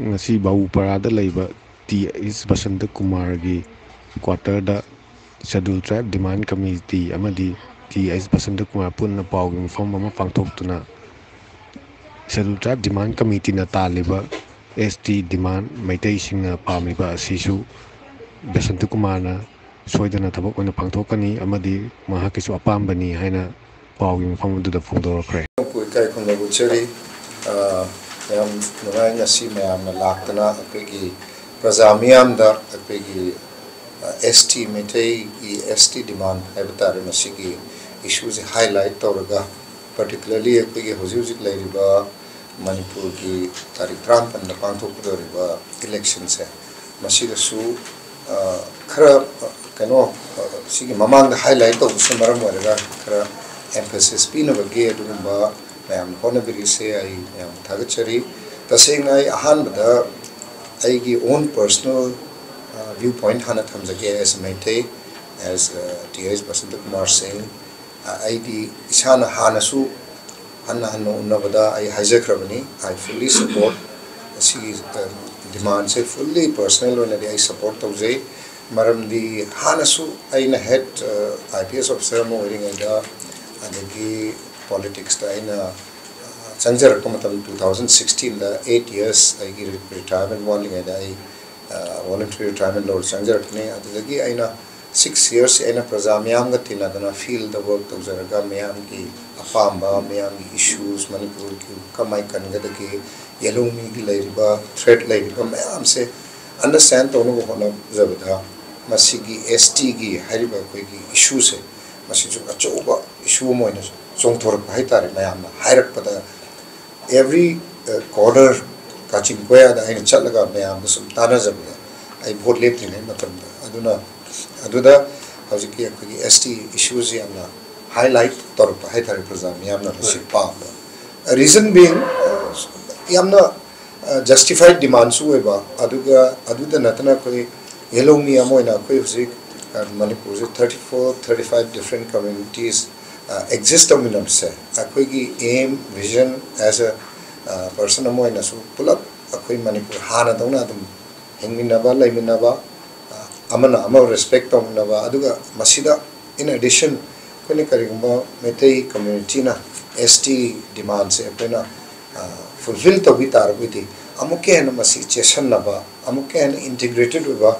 ngasi Bahupara da leiba T is Basanta Kumar gi quarter da Schedule Tribe Demand Committee amadi T is Basanta Kumar punna pau gi mafam ama pangthok tuna Schedule Tribe Demand Committee na taliba ST demand maitai singna pamiba asisu Basanta Kumar na soidana tabak oina pangthokani amadi mahakisu apambani haina ꯄꯥꯎꯒꯤ ꯃꯐꯝ ꯑꯗꯨꯗ ꯐꯣꯡꯗꯣꯔꯛꯈ꯭ꯔꯦ ꯀꯩ ꯈꯨꯟꯗ ꯎꯠꯆꯔꯤ ꯌꯥꯝ ꯅꯨꯡꯉꯥꯏ ꯉꯁꯤ ꯃꯌꯥꯝꯅ ꯂꯥꯛꯇꯅ ꯑꯩꯈꯣꯏꯒꯤ ꯄ꯭ꯔꯖꯥ ꯃꯤꯌꯥꯝꯗ ꯑꯩꯈꯣꯏꯒꯤ ꯑꯦꯁ ꯇꯤ ꯃꯩꯇꯩꯒꯤ ꯑꯦꯁ ꯇꯤ ꯗꯤꯃꯥꯟ ꯍꯥꯏꯕ ꯇꯥꯔꯦ ꯃꯁꯤꯒꯤ ꯏꯁꯨꯁꯦ ꯍꯥꯏꯂꯥꯏꯠ ꯇꯧꯔꯒ ꯄꯥꯔꯇꯤꯀꯨꯂꯔꯂꯤ ꯑꯩꯈꯣꯏꯒꯤ ꯍꯧꯖꯤꯛ ꯍꯧꯖꯤꯛ ꯂꯩꯔꯤꯕ ꯃꯅꯤꯄꯨꯔꯒꯤ ꯇꯥꯔꯤꯛ ꯇꯔꯥꯃꯥꯄꯟꯗ ꯄꯥꯡꯊꯣꯛꯀꯗꯧꯔꯤꯕ ꯏꯂꯦꯛꯁꯟꯁꯦ ꯃꯁꯤꯗꯁꯨ ꯈꯔ ꯀꯩꯅꯣ ꯁꯤꯒꯤ ꯃꯃꯥꯡꯗ ꯍꯥꯏꯂꯥꯏꯠ ꯇꯧꯕꯁꯤꯅ ꯃꯔꯝ ꯑꯣꯏꯔꯒ ꯈꯔ emphasis ꯄꯤꯅꯕꯒꯤ ꯑꯗꯨꯒꯨꯝꯕ ꯃꯌꯥꯝꯅ ꯍꯣꯠꯅꯕꯤꯔꯤꯁꯦ ꯑꯩ ꯌꯥꯝ ꯊꯥꯒꯠꯆꯔꯤ ꯇꯁꯦꯡꯅ ꯑꯩ ꯑꯍꯥꯟꯕꯗ ꯑꯩꯒꯤ ꯑꯣꯟ ꯄꯔꯁꯅꯦꯜ ꯚ꯭ꯌꯨ ꯄꯣꯏꯟꯠ ꯍꯥꯟꯅ ꯊꯝꯖꯒꯦ S Meitei S T H Basanta Kumar ꯁꯤꯡ ꯑꯩꯗꯤ ꯏꯁꯥꯅ ꯍꯥꯟꯅꯁꯨ ꯍꯟꯅ ꯍꯟꯅ ꯎꯅꯕꯗ ꯑꯩ ꯍꯥꯏꯖꯈ꯭ꯔꯕꯅꯤ ꯑꯥꯏ ꯐꯨꯜꯂꯤ ꯁꯄꯣꯔꯠ ꯑꯁꯤꯒꯤ ꯗꯤꯃꯥꯟꯁꯦ ꯐꯨꯜꯂꯤ ꯄꯔꯁꯅꯦꯜ ꯑꯣꯏꯅꯗꯤ ꯑꯩ ꯁꯄꯣꯔꯠ ꯇꯧꯖꯩ ꯃꯔꯝꯗꯤ ꯍꯥꯟꯅꯁꯨ ꯑꯩꯅ ꯍꯦꯠ ꯑꯥꯏ ꯄꯤ ꯑꯦꯁ ꯑꯣꯐꯤꯁꯔ ꯑꯃ ꯑꯣꯏꯔꯤꯉꯩꯗ ꯑꯗꯒꯤ politics in Sanjay Rakumatam in 2016, eight years I retirement morning and I voluntary retirement Lord Sanjay Rakne Adagi Aina six years Aina Prazamiam Gatina Dana feel the work of Zaraga Mayam ki Apamba Mayam issues Manipur ki Kamai Kangadaki Yalumi Lairiba threat Lairiba Mayam say understand to no one of Zabada Masigi ST gi Hariba Kwegi issues है ꯃꯁꯤꯁꯨ ꯑꯆꯧꯕ ꯏꯁꯨ ꯑꯃ ꯑꯣꯏꯅ ꯆꯣꯡꯊꯣꯔꯛꯄ ꯍꯥꯏꯇꯥꯔꯦ ꯃꯌꯥꯝꯅ ꯍꯥꯏꯔꯛꯄꯗ every corner ꯀꯥꯆꯤꯟ ꯀꯣꯌꯥꯗ ꯑꯩꯅ ꯆꯠꯂꯒ ꯃꯌꯥꯝꯗ ꯁꯨꯝ ꯇꯥꯟꯅꯖꯕꯗ ꯑꯩ ꯚꯣꯠ ꯂꯦꯞꯇ꯭ꯔꯤꯉꯩ ꯃꯇꯝꯗ ꯑꯗꯨꯅ ꯑꯗꯨꯗ ꯍꯧꯖꯤꯛꯀꯤ ꯑꯩꯈꯣꯏꯒꯤ ꯑꯦꯁ ꯇꯤ ꯏꯁꯨꯁꯤ ꯌꯥꯝꯅ ꯍꯥꯏꯂꯥꯏꯠ ꯇꯧꯔꯛꯄ at Manipur, 34, 35 different communities uh, exist dominance है अखोगी aim, vision as a uh, person अमो है ना सो पुलप अखोई मणिपुर हाँ ना तो ना तुम हिंगी नवा लाइमी नवा अमन अमो respect तो नवा अधुगा मसीदा in addition कोने करेगा मैं ते ही community ना ST demand से अपने ना fulfill तो भी तार भी थी अमुक है ना मसी चेसन नवा अमुक है ना integrated हुआ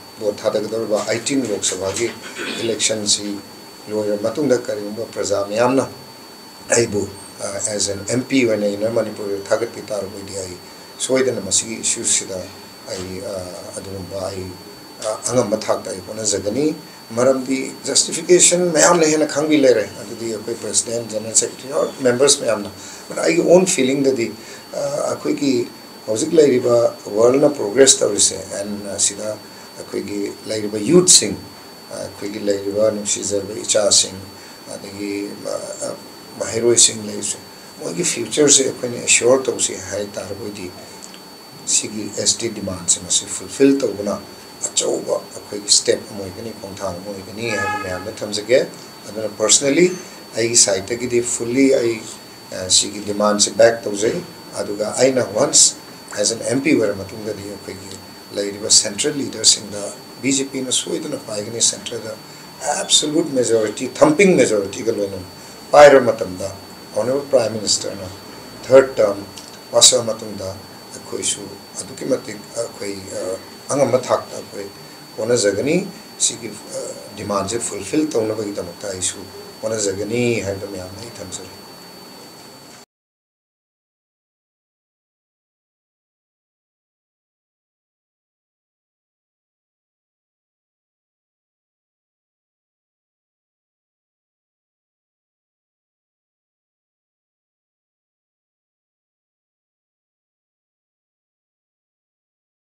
ꯚꯣꯠ ꯊꯥꯗꯒꯗꯧꯔꯤꯕ ꯑꯩꯇꯤꯟ ꯂꯣꯛ ꯁꯚꯥꯒꯤ ꯏꯂꯦꯛꯁꯟꯁꯤ ꯂꯣꯏꯔꯕ ꯃꯇꯨꯡꯗ ꯀꯔꯤꯒꯨꯝꯕ ꯄ꯭ꯔꯖꯥ ꯃꯌꯥꯝꯅ ꯑꯩꯕꯨ ꯑꯦꯖ ꯑꯦꯟ ꯑꯦꯝ ꯄꯤ ꯑꯣꯏꯅ ꯏꯟꯅꯔ ꯃꯅꯤꯄꯨꯔꯗ ꯊꯥꯒꯠꯄꯤ ꯇꯥꯔꯕꯗꯤ ꯑꯩ ꯁꯣꯏꯗꯅ ꯃꯁꯤꯒꯤ ꯏꯁꯨꯁꯤꯗ ꯑꯩ ꯑꯗꯨꯒꯨꯝꯕ ꯑꯩ ꯑꯉꯝꯕ ꯊꯥꯛꯇ ꯑꯩ ꯍꯣꯠꯅꯖꯒꯅꯤ ꯃꯔꯝꯗꯤ ꯖꯁꯇꯤꯐꯤꯀꯦꯁꯟ ꯃꯌꯥꯝꯅ ꯍꯦꯟꯅ ꯈꯪꯕꯤ ꯂꯩꯔꯦ ꯑꯗꯨꯗꯤ ꯑꯩꯈꯣꯏ president general secretary or members ꯃꯌꯥꯝꯅ ꯑꯩꯒꯤ ꯑꯣꯟ ꯐꯤꯂꯤꯡꯗꯗꯤ ꯑꯩꯈꯣꯏꯒꯤ ꯍꯧꯖꯤꯛ ꯂꯩꯔꯤꯕ ꯋꯥꯔꯜꯅ ꯄ꯭ꯔꯣꯒ꯭ꯔꯦꯁ ꯇꯧꯔꯤꯁꯦ ꯑꯦꯟ ꯁꯤꯗ ꯑꯩꯈꯣꯏꯒꯤ ꯂꯩꯔꯤꯕ ꯌꯨꯠꯁꯤꯡ ꯑꯩꯈꯣꯏꯒꯤ ꯂꯩꯔꯤꯕ ꯅꯨꯡꯁꯤꯖꯔꯕ ꯏꯆꯥꯁꯤꯡ ꯑꯗꯒꯤ ꯃꯍꯩꯔꯣꯏꯁꯤꯡ ꯂꯩꯔꯤꯁꯦ ꯃꯣꯏꯒꯤ ꯐ꯭ꯌꯨꯆꯔꯁꯦ ꯑꯩꯈꯣꯏꯅ ꯑꯦꯁ꯭ꯌꯣꯔ ꯇꯧꯁꯤ ꯍꯥꯏ ꯇꯥꯔꯕꯗꯤ ꯁꯤꯒꯤ ꯑꯦꯁ ꯇꯤ ꯗꯤꯃꯥꯟꯁꯦ ꯃꯁꯤ ꯐꯨꯜꯐꯤꯜ ꯇꯧꯕꯅ ꯑꯆꯧꯕ ꯑꯩꯈꯣꯏꯒꯤ ꯁ꯭ꯇꯦꯞ ꯑꯃ ꯑꯣꯏꯒꯅꯤ ꯈꯣꯡꯊꯥꯡ ꯑꯃ ꯑꯣꯏꯒꯅꯤ ꯍꯥꯏꯕ ꯃꯌꯥꯝꯗ ꯊꯝꯖꯒꯦ ꯑꯗꯨꯅ ꯄꯔꯁꯅꯦꯂꯤ ꯑꯩꯒꯤ ꯁꯥꯏꯠꯇꯒꯤꯗꯤ ꯐꯨꯜꯂꯤ ꯑꯩ ꯁꯤꯒꯤ ꯗꯤꯃꯥꯟꯁꯦ central leaders in the BJP ने सो इतना पाएगी central the absolute majority thumping majority का लोन पायर मतम the honourable prime minister third term वासव मतम द अखोइसु अदुकी मतिक अंगम थाक अखोइ जगनी डिमांड से फुलफिल तौनबगी तमक्ता आइसु ओना जगनी है तो मैं नहीं